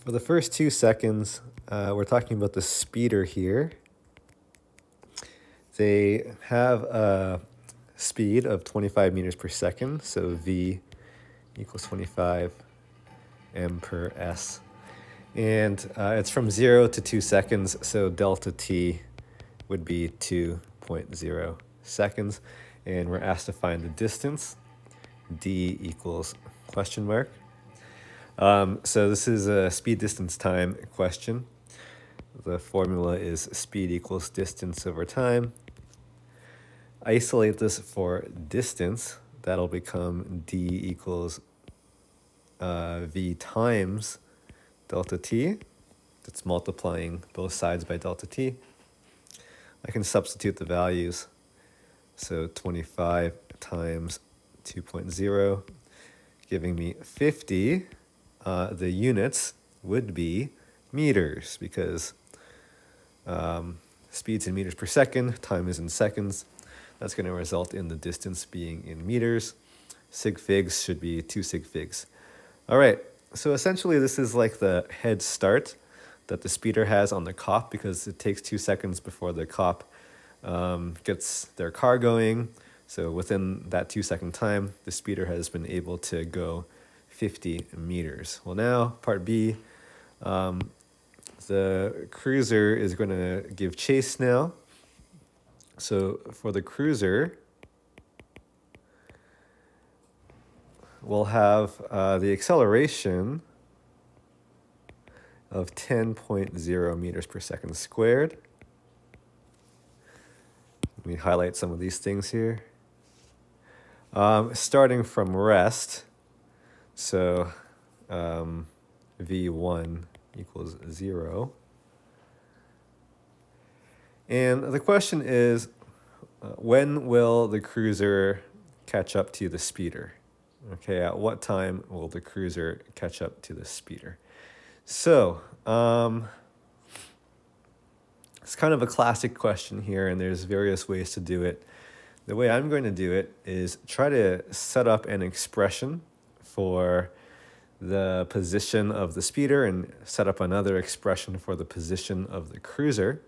For the first two seconds, uh, we're talking about the speeder here. They have a speed of 25 meters per second, so v equals 25 m per s. And uh, it's from 0 to 2 seconds, so delta t would be 2.0 seconds. And we're asked to find the distance, d equals question mark. Um, so this is a speed distance time question. The formula is speed equals distance over time. Isolate this for distance. That'll become d equals uh, v times delta t. That's multiplying both sides by delta t. I can substitute the values. So 25 times 2.0, giving me 50 uh, the units would be meters because um, speed's in meters per second, time is in seconds. That's going to result in the distance being in meters. Sig figs should be two sig figs. All right, so essentially this is like the head start that the speeder has on the cop because it takes two seconds before the cop um, gets their car going. So within that two second time, the speeder has been able to go 50 meters. Well, now part B, um, the cruiser is going to give chase now. So for the cruiser, we'll have uh, the acceleration of 10.0 meters per second squared. Let me highlight some of these things here. Um, starting from rest, so um, V1 equals 0. And the question is, uh, when will the cruiser catch up to the speeder? Okay, at what time will the cruiser catch up to the speeder? So, um, it's kind of a classic question here, and there's various ways to do it. The way I'm going to do it is try to set up an expression for the position of the speeder and set up another expression for the position of the cruiser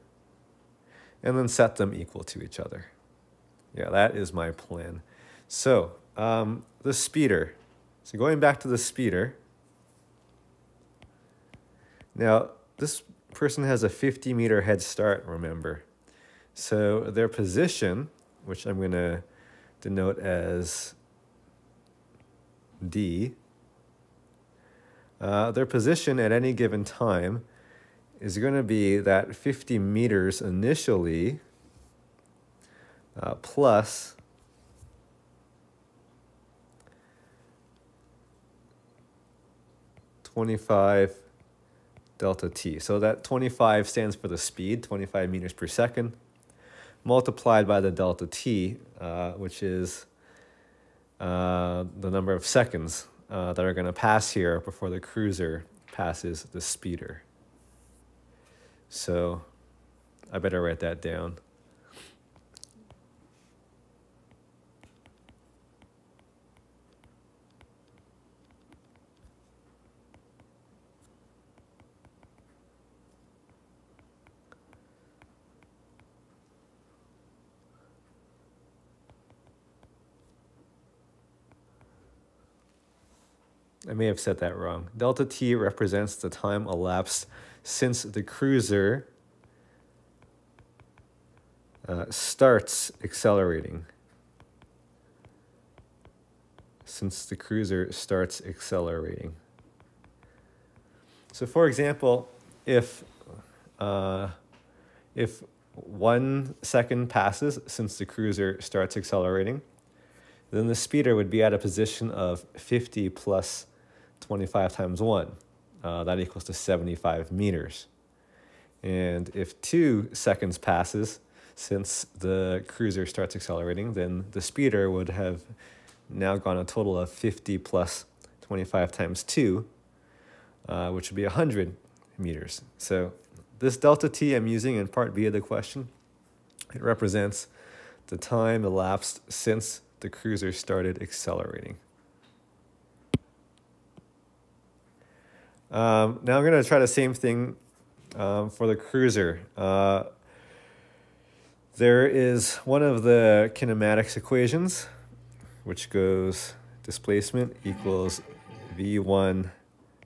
and then set them equal to each other. Yeah, that is my plan. So um, the speeder. So going back to the speeder. Now, this person has a 50 meter head start, remember. So their position, which I'm going to denote as D, uh, their position at any given time is going to be that 50 meters initially uh, plus Twenty-five delta t. So that 25 stands for the speed, 25 meters per second, multiplied by the delta t, uh, which is uh, the number of seconds uh, that are going to pass here before the cruiser passes the speeder. So I better write that down. I may have said that wrong. Delta T represents the time elapsed since the cruiser uh, starts accelerating. Since the cruiser starts accelerating. So for example, if, uh, if one second passes since the cruiser starts accelerating, then the speeder would be at a position of 50 plus 25 times 1. Uh, that equals to 75 meters. And if two seconds passes since the cruiser starts accelerating, then the speeder would have now gone a total of 50 plus 25 times 2, uh, which would be 100 meters. So this delta t I'm using in part B of the question, it represents the time elapsed since the cruiser started accelerating. Um, now I'm going to try the same thing um, for the cruiser. Uh, there is one of the kinematics equations, which goes displacement equals v1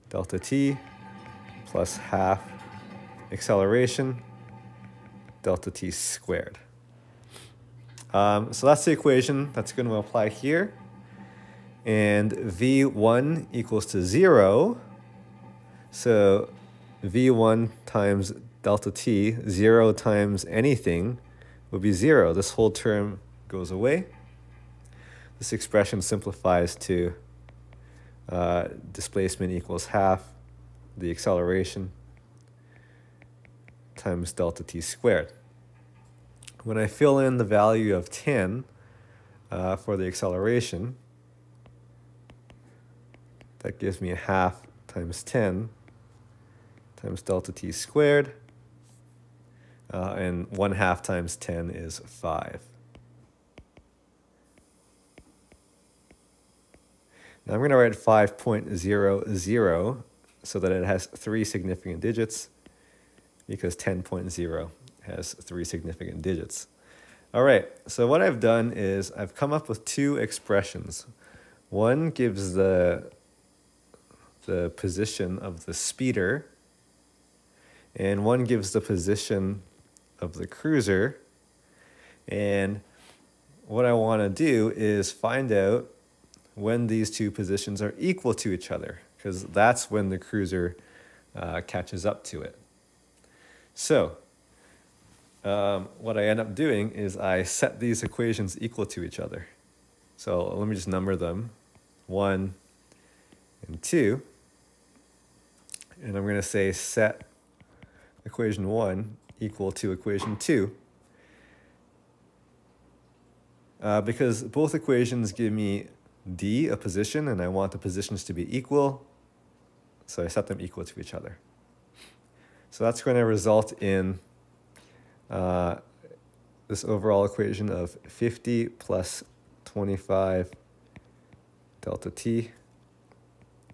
delta t plus half acceleration delta t squared. Um, so that's the equation that's going to apply here. And v1 equals to 0. So v1 times delta t, 0 times anything, would be 0. This whole term goes away. This expression simplifies to uh, displacement equals half the acceleration times delta t squared. When I fill in the value of 10 uh, for the acceleration, that gives me a half times 10 times delta t squared. Uh, and 1 half times 10 is 5. Now I'm going to write 5.00 so that it has three significant digits because 10.0 has three significant digits. All right, so what I've done is I've come up with two expressions. One gives the, the position of the speeder, and one gives the position of the cruiser. And what I want to do is find out when these two positions are equal to each other, because that's when the cruiser uh, catches up to it. So um, what I end up doing is I set these equations equal to each other. So let me just number them, 1 and 2. And I'm going to say set equation 1 equal to equation 2. Uh, because both equations give me d, a position, and I want the positions to be equal, so I set them equal to each other. So that's going to result in uh, this overall equation of 50 plus 25 delta t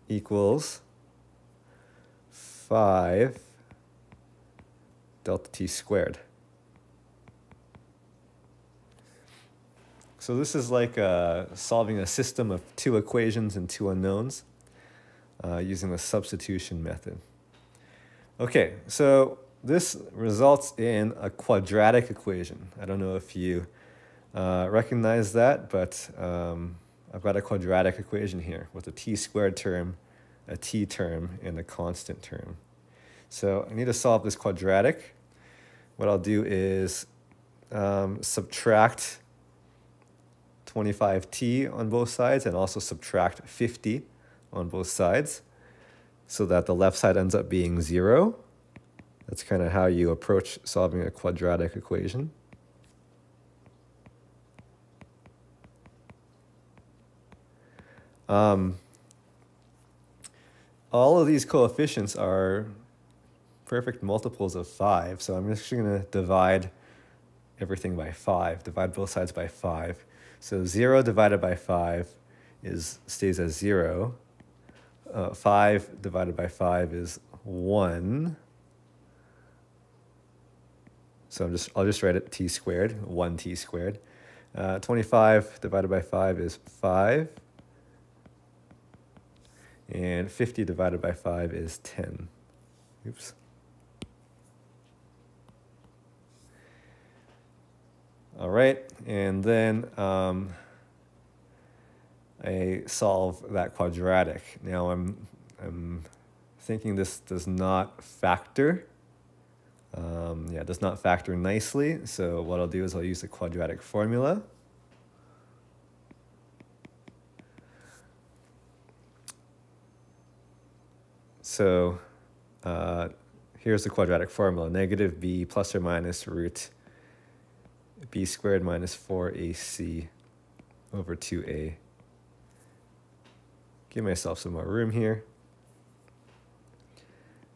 equals 5 delta t squared. So this is like uh, solving a system of two equations and two unknowns uh, using the substitution method. Okay, so this results in a quadratic equation. I don't know if you uh, recognize that, but um, I've got a quadratic equation here with a t squared term, a t term, and a constant term. So I need to solve this quadratic. What I'll do is um, subtract 25t on both sides and also subtract 50 on both sides so that the left side ends up being 0. That's kind of how you approach solving a quadratic equation. Um, all of these coefficients are perfect multiples of 5, so I'm just going to divide everything by 5, divide both sides by 5. So 0 divided by 5 is stays as 0 uh, 5 divided by 5 is 1. So I'm just, I'll just write it t squared, 1t squared. Uh, 25 divided by 5 is 5. And 50 divided by 5 is 10. Oops. All right, and then um, I solve that quadratic. Now I'm, I'm thinking this does not factor. Um, yeah, does not factor nicely. So what I'll do is I'll use the quadratic formula. So uh, here's the quadratic formula. Negative b plus or minus root b squared minus 4ac over 2a Give myself some more room here.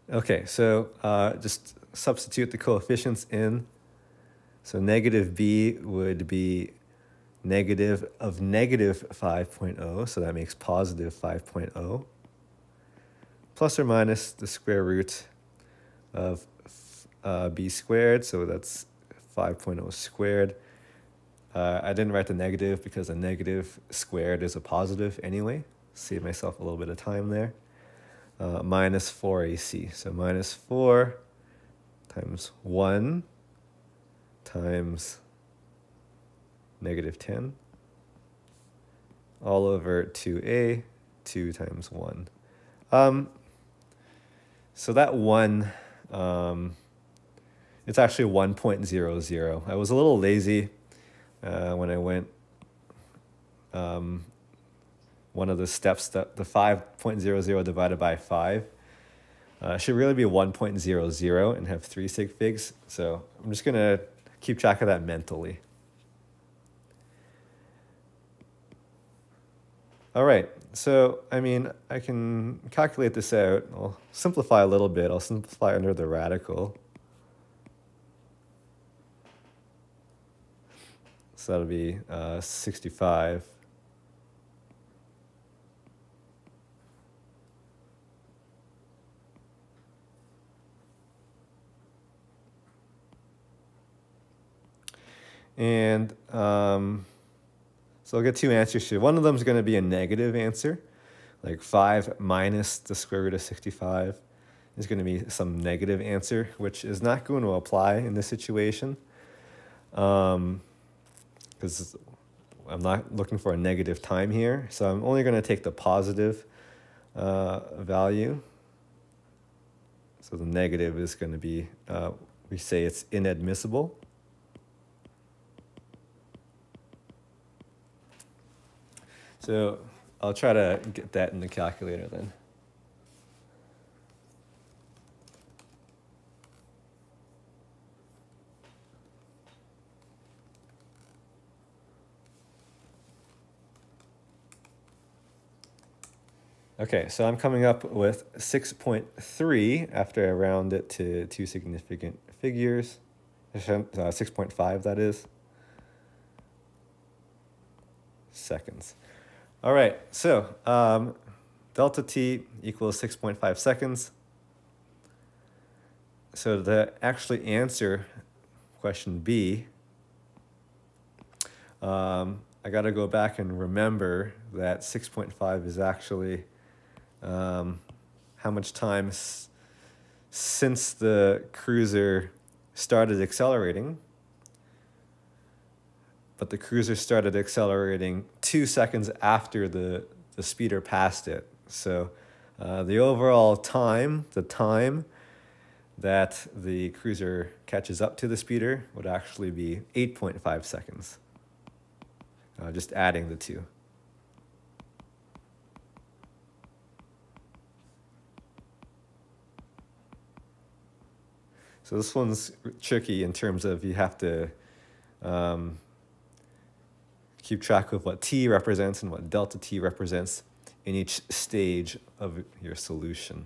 Okay, so uh, just substitute the coefficients in. So negative b would be negative of negative 5.0, so that makes positive 5.0, plus or minus the square root of uh, b squared, so that's 5.0 squared. Uh, I didn't write the negative because a negative squared is a positive anyway. Save myself a little bit of time there. Uh, minus 4ac, so minus 4 times 1 times negative 10 all over 2a, 2 times 1. Um, so that 1, um, it's actually 1.00. I was a little lazy uh, when I went um, one of the steps, that the 5.00 divided by 5. Uh, should really be 1.00 and have three sig figs. So I'm just going to keep track of that mentally. All right, so I mean, I can calculate this out. I'll simplify a little bit. I'll simplify under the radical. So that'll be uh, 65. And um, so I'll get two answers here. One of them is going to be a negative answer, like 5 minus the square root of 65 is going to be some negative answer, which is not going to apply in this situation. Because I'm not looking for a negative time here. So I'm only going to take the positive uh, value. So the negative is going to be, uh, we say it's inadmissible. So I'll try to get that in the calculator then. Okay, so I'm coming up with 6.3 after I round it to two significant figures. Uh, 6.5, that is. Seconds. All right, so um, delta t equals 6.5 seconds. So to actually answer question B, um, I got to go back and remember that 6.5 is actually um, how much time since the cruiser started accelerating but the cruiser started accelerating two seconds after the, the speeder passed it. So uh, the overall time, the time that the cruiser catches up to the speeder would actually be 8.5 seconds, uh, just adding the two. So this one's tricky in terms of you have to um, keep track of what t represents and what delta t represents in each stage of your solution.